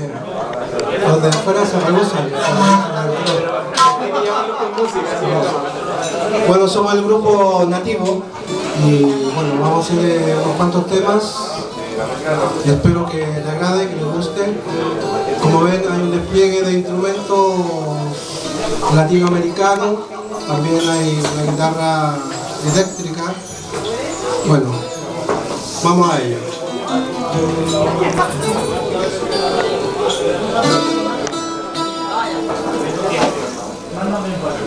Los de afuera se rehusan. Bueno, somos el grupo nativo y bueno, vamos a ir unos cuantos temas. Y espero que les agrade, que les guste. Como ven, hay un despliegue de instrumentos latinoamericanos. También hay una guitarra eléctrica. Bueno, vamos a ello. 만나면 봐요.